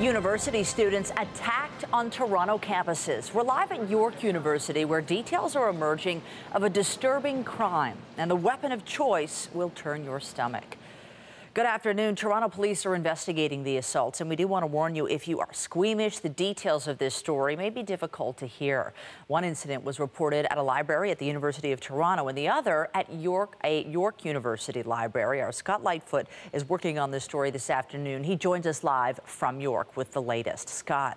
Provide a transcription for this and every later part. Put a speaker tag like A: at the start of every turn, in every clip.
A: University students attacked on Toronto campuses. We're live at York University where details are emerging of a disturbing crime and the weapon of choice will turn your stomach. Good afternoon. Toronto police are investigating the assaults, and we do want to warn you if you are squeamish, the details of this story may be difficult to hear. One incident was reported at a library at the University of Toronto, and the other at York, a York University library. Our Scott Lightfoot is working on this story this afternoon. He joins us live from York with the latest. Scott.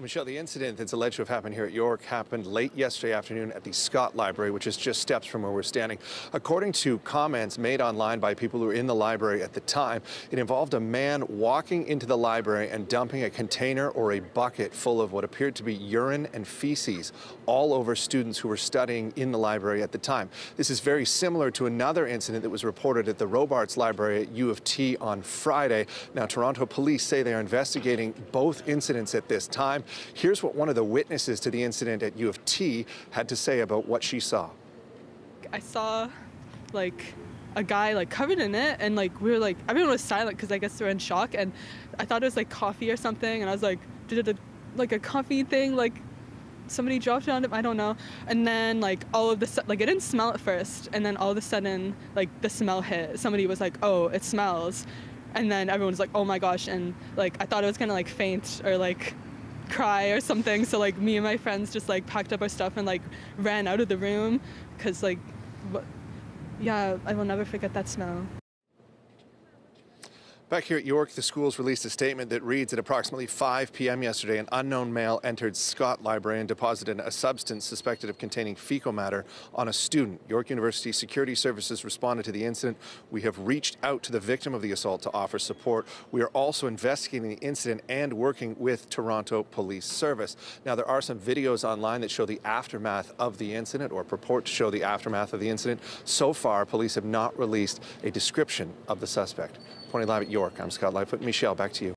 B: Michelle, the incident that's alleged to have happened here at York happened late yesterday afternoon at the Scott Library, which is just steps from where we're standing. According to comments made online by people who were in the library at the time, it involved a man walking into the library and dumping a container or a bucket full of what appeared to be urine and feces all over students who were studying in the library at the time. This is very similar to another incident that was reported at the Robarts Library at U of T on Friday. Now, Toronto police say they are investigating both incidents at this time time. Here's what one of the witnesses to the incident at U of T had to say about what she saw.
C: I saw like a guy like covered in it and like we were like everyone was silent because I guess they were in shock and I thought it was like coffee or something and I was like did it like a coffee thing like somebody dropped it on him I don't know and then like all of the like it didn't smell at first and then all of a sudden like the smell hit somebody was like oh it smells and then everyone was like oh my gosh and like I thought it was gonna like faint or like cry or something. So like me and my friends just like packed up our stuff and like ran out of the room because like, yeah, I will never forget that smell.
B: Back here at York, the schools released a statement that reads at approximately 5 p.m. yesterday, an unknown male entered Scott Library and deposited a substance suspected of containing fecal matter on a student. York University Security Services responded to the incident. We have reached out to the victim of the assault to offer support. We are also investigating the incident and working with Toronto Police Service. Now, there are some videos online that show the aftermath of the incident or purport to show the aftermath of the incident. So far, police have not released a description of the suspect. Live at York, I'm Scott Lightfoot. Michelle, back to you.